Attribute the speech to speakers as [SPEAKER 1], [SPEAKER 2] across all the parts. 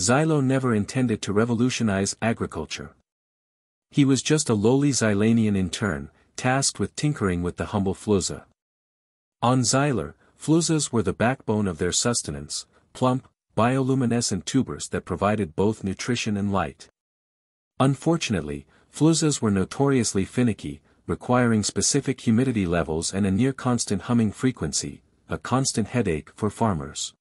[SPEAKER 1] Xylo never intended to revolutionize agriculture. He was just a lowly Xylanian intern, tasked with tinkering with the humble Flooza. On Xylar, Floozas were the backbone of their sustenance, plump, bioluminescent tubers that provided both nutrition and light. Unfortunately, Floozas were notoriously finicky, requiring specific humidity levels and a near-constant humming frequency, a constant headache for farmers.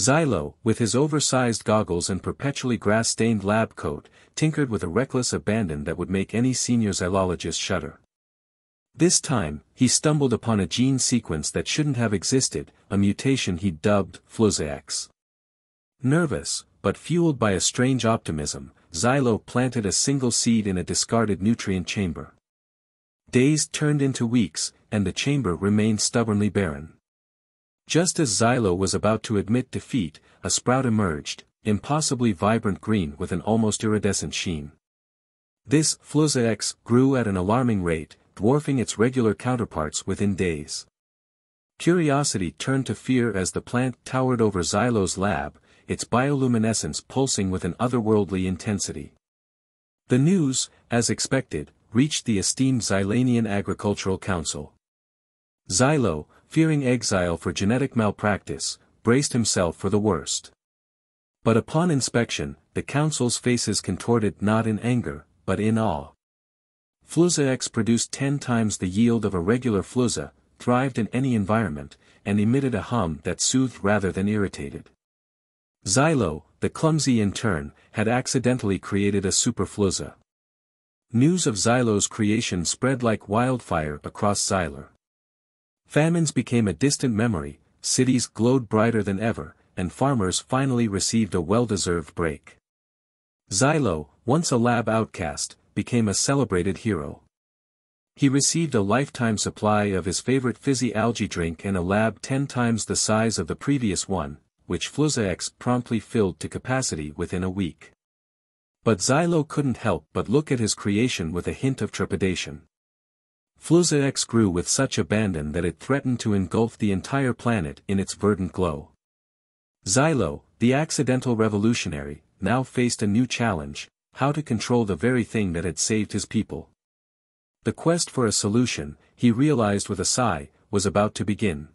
[SPEAKER 1] Xylo, with his oversized goggles and perpetually grass-stained lab coat, tinkered with a reckless abandon that would make any senior xylologist shudder. This time, he stumbled upon a gene sequence that shouldn't have existed, a mutation he dubbed FloozaX. Nervous, but fueled by a strange optimism, Xylo planted a single seed in a discarded nutrient chamber. Days turned into weeks, and the chamber remained stubbornly barren. Just as Xylo was about to admit defeat, a sprout emerged, impossibly vibrant green with an almost iridescent sheen. This Flooza grew at an alarming rate, dwarfing its regular counterparts within days. Curiosity turned to fear as the plant towered over Xylo's lab, its bioluminescence pulsing with an otherworldly intensity. The news, as expected, reached the esteemed Xylanian Agricultural Council. Xylo, fearing exile for genetic malpractice, braced himself for the worst. But upon inspection, the council's faces contorted not in anger, but in awe. Flooza X produced ten times the yield of a regular Flooza, thrived in any environment, and emitted a hum that soothed rather than irritated. Xylo, the clumsy intern, had accidentally created a super Flooza. News of Xylo's creation spread like wildfire across Xylar. Famines became a distant memory, cities glowed brighter than ever, and farmers finally received a well-deserved break. Xylo, once a lab outcast, became a celebrated hero. He received a lifetime supply of his favorite fizzy algae drink and a lab ten times the size of the previous one, which FloozaX promptly filled to capacity within a week. But Xylo couldn't help but look at his creation with a hint of trepidation. Flooza grew with such abandon that it threatened to engulf the entire planet in its verdant glow. Xylo, the accidental revolutionary, now faced a new challenge, how to control the very thing that had saved his people. The quest for a solution, he realized with a sigh, was about to begin.